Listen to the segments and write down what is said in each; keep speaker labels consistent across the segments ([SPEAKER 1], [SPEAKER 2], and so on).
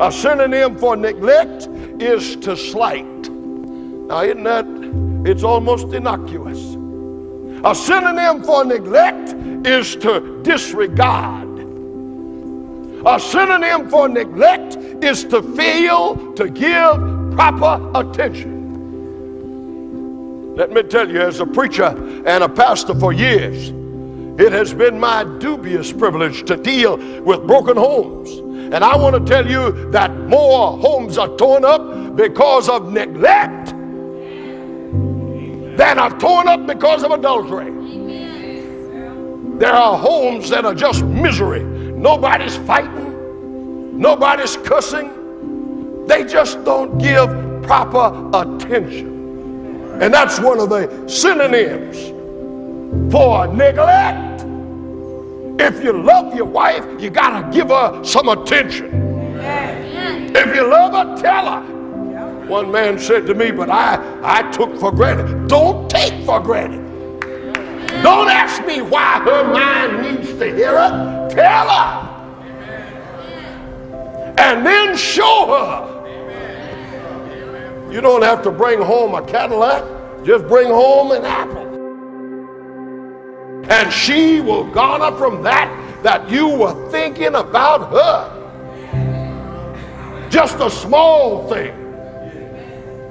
[SPEAKER 1] A synonym for neglect is to slight. Now, isn't that, it's almost innocuous. A synonym for neglect is to disregard. A synonym for neglect is to fail to give proper attention. Let me tell you, as a preacher and a pastor for years, it has been my dubious privilege to deal with broken homes. And I want to tell you that more homes are torn up because of neglect than are torn up because of adultery. There are homes that are just misery. Nobody's fighting, nobody's cussing. They just don't give proper attention. And that's one of the synonyms for neglect. If you love your wife, you got to give her some attention. If you love her, tell her. One man said to me, but I, I took for granted. Don't take for granted. Don't ask me why her mind needs to hear it. Tell her. And then show her. You don't have to bring home a Cadillac, just bring home an apple. And she will garner from that that you were thinking about her. Just a small thing.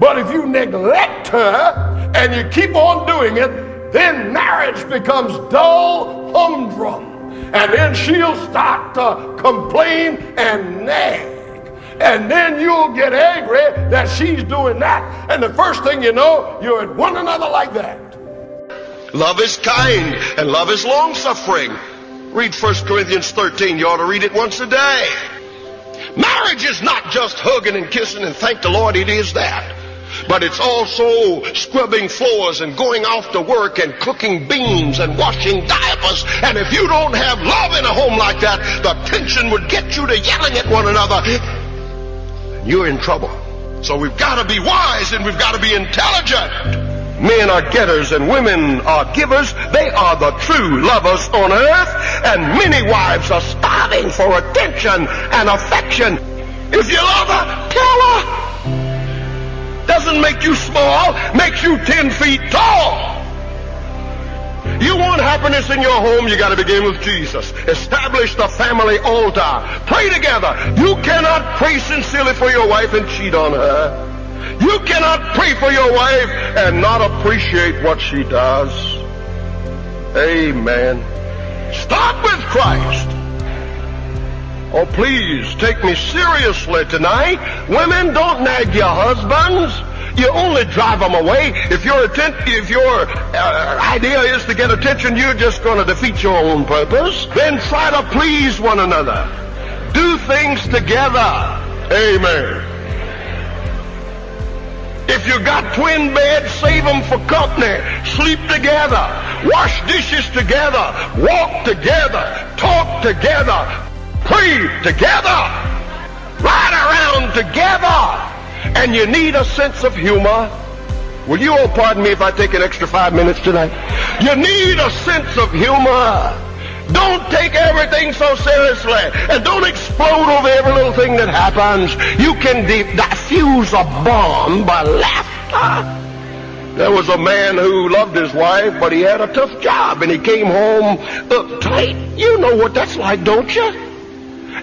[SPEAKER 1] But if you neglect her and you keep on doing it, then marriage becomes dull humdrum. And then she'll start to complain and nag. And then you'll get angry that she's doing that. And the first thing you know, you're at one another like that.
[SPEAKER 2] Love is kind and love is long suffering. Read 1 Corinthians 13. You ought to read it once a day. Marriage is not just hugging and kissing and thank the Lord it is that. But it's also scrubbing floors and going off to work and cooking beans and washing diapers. And if you don't have love in a home like that, the tension would get you to yelling at one another. You're in trouble. So we've got to be wise and we've got to be intelligent. Men are getters and women are givers. They are the true lovers on earth. And many wives are starving for attention and affection. If you love her, tell her. Doesn't make you small, makes you 10 feet tall. You want happiness in your home, you got to begin with Jesus. Establish the family altar. Pray together. You cannot pray sincerely for your wife and cheat on her. You cannot pray for your wife and not appreciate what she does. Amen. Start with Christ. Oh, please take me seriously tonight. Women, don't nag your husbands. You only drive them away. If your if your uh, idea is to get attention, you're just going to defeat your own purpose. Then try to please one another. Do things together. Amen. If you got twin beds, save them for company. Sleep together. Wash dishes together. Walk together. Talk together. Pray together. Ride around together. And you need a sense of humor. Will you all pardon me if I take an extra five minutes tonight? You need a sense of humor. Don't take everything so seriously and don't explode over every little thing that happens. You can diffuse a bomb by laughter. There was a man who loved his wife, but he had a tough job and he came home uh, uptight. You know what that's like, don't you?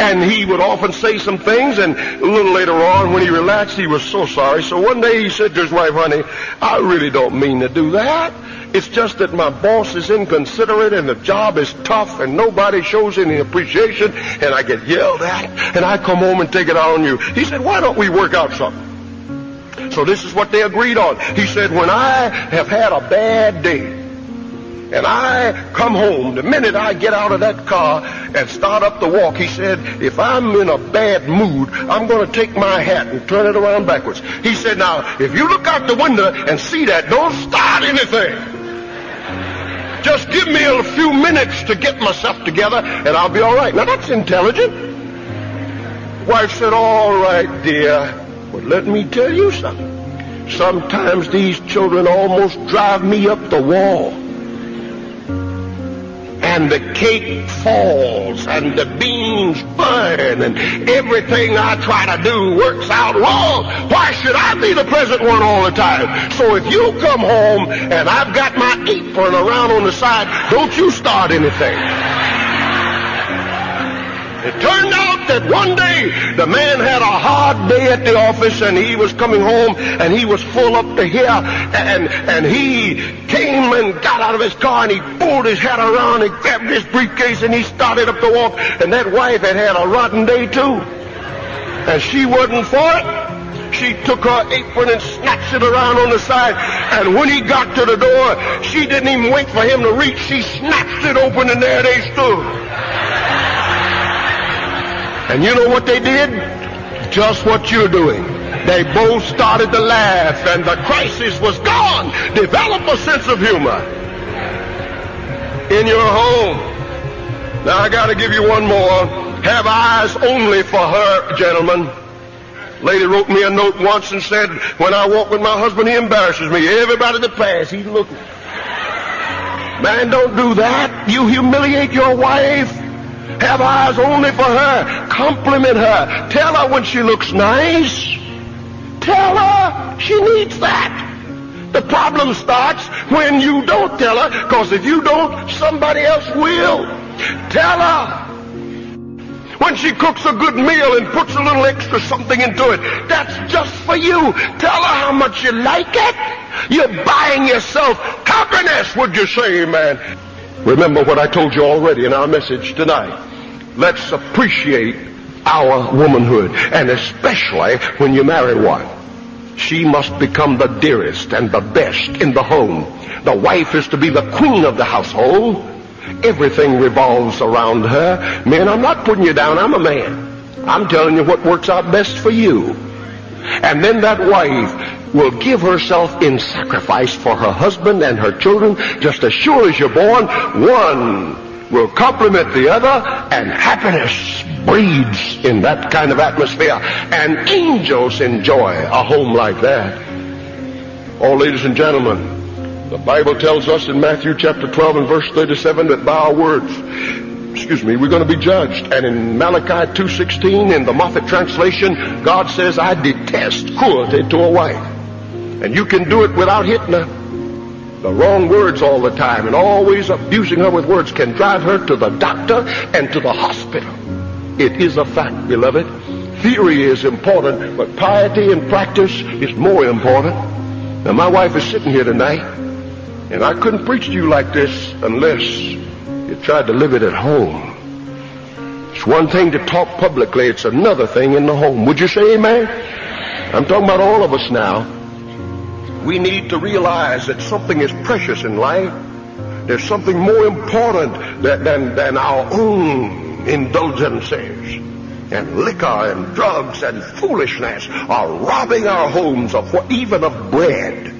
[SPEAKER 2] And he would often say some things, and a little later on, when he relaxed, he was so sorry. So one day he said to his wife, honey, I really don't mean to do that. It's just that my boss is inconsiderate and the job is tough and nobody shows any appreciation and I get yelled at and I come home and take it out on you. He said, why don't we work out something? So this is what they agreed on. He said, when I have had a bad day and I come home, the minute I get out of that car and start up the walk, he said, if I'm in a bad mood, I'm going to take my hat and turn it around backwards. He said, now, if you look out the window and see that, don't start anything. Just give me a few minutes to get myself together and I'll be all right. Now that's intelligent. Wife said, all right, dear. But let me tell you something. Sometimes these children almost drive me up the wall. And the cake falls and the beans burn and everything I try to do works out wrong. Why should I be the present one all the time? So if you come home and I've got my apron around on the side, don't you start anything. It turned out that one day the man had a hard day at the office and he was coming home and he was full up to here and, and he came and got out of his car and he pulled his hat around and grabbed his briefcase and he started up the walk and that wife had had a rotten day too. And she wasn't for it. She took her apron and snatched it around on the side. And when he got to the door, she didn't even wait for him to reach. She snatched it open and there they stood. And you know what they did? Just what you're doing. They both started to laugh and the crisis was gone. Develop a sense of humor in your home. Now I got to give you one more. Have eyes only for her, gentlemen. Lady wrote me a note once and said, when I walk with my husband, he embarrasses me. Everybody that passes, he's looking. Man, don't do that. You humiliate your wife. Have eyes only for her. Compliment her. Tell her when she looks nice. Tell her she needs that. The problem starts when you don't tell her, because if you don't, somebody else will. Tell her. When she cooks a good meal and puts a little extra something into it, that's just for you. Tell her how much you like it. You're buying yourself happiness, would you say, man? Remember what I told you already in our message tonight. Let's appreciate our womanhood, and especially when you marry one. She must become the dearest and the best in the home. The wife is to be the queen of the household. Everything revolves around her. Men, I'm not putting you down. I'm a man. I'm telling you what works out best for you. And then that wife will give herself in sacrifice for her husband and her children just as sure as you're born. One will complement the other, and happiness breeds in that kind of atmosphere. And angels enjoy a home like that. Oh, ladies and gentlemen, the Bible tells us in Matthew chapter 12 and verse 37 that by our words, excuse me, we're going to be judged. And in Malachi 2.16, in the Moffatt translation, God says, I detest cruelty to a wife. And you can do it without hitting her the wrong words all the time and always abusing her with words can drive her to the doctor and to the hospital. It is a fact, beloved. Theory is important, but piety and practice is more important. Now, my wife is sitting here tonight, and I couldn't preach to you like this unless you tried to live it at home. It's one thing to talk publicly, it's another thing in the home. Would you say amen? I'm talking about all of us now we need to realize that something is precious in life. There's something more important than, than, than our own indulgences. And liquor and drugs and foolishness are robbing our homes of what, even of bread.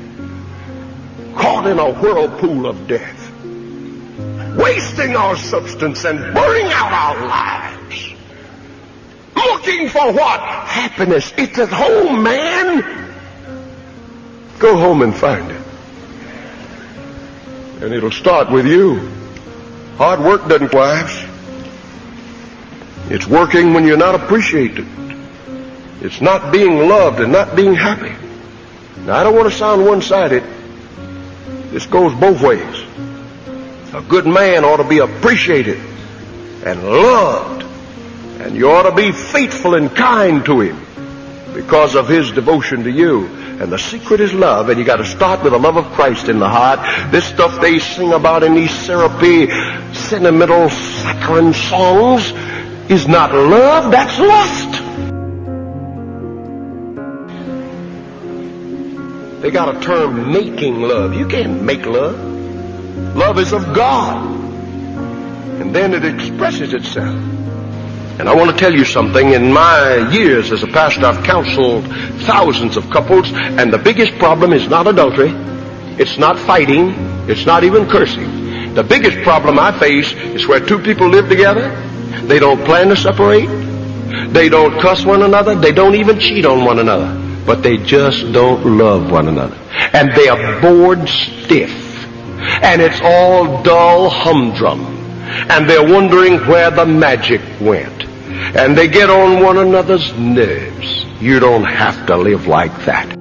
[SPEAKER 2] Caught in a whirlpool of death. Wasting our substance and burning out our lives. Looking for what? Happiness. It's at home, man. Go home and find it. And it'll start with you. Hard work doesn't, wives. It's working when you're not appreciated. It's not being loved and not being happy. Now, I don't want to sound one-sided. This goes both ways. A good man ought to be appreciated and loved. And you ought to be faithful and kind to him because of his devotion to you. And the secret is love, and you got to start with the love of Christ in the heart. This stuff they sing about in these syrupy, sentimental, saccharine songs is not love, that's lust. They got a term making love. You can't make love. Love is of God. And then it expresses itself. And I want to tell you something. In my years as a pastor, I've counseled thousands of couples, and the biggest problem is not adultery. It's not fighting. It's not even cursing. The biggest problem I face is where two people live together. They don't plan to separate. They don't cuss one another. They don't even cheat on one another. But they just don't love one another. And they are bored stiff. And it's all dull humdrum. and they're wondering where the magic went. And they get on one another's nerves. You don't have to live like that.